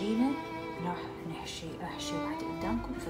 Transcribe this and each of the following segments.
العجينة راح نحشي أحشي واحدة قدامكم. في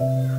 了。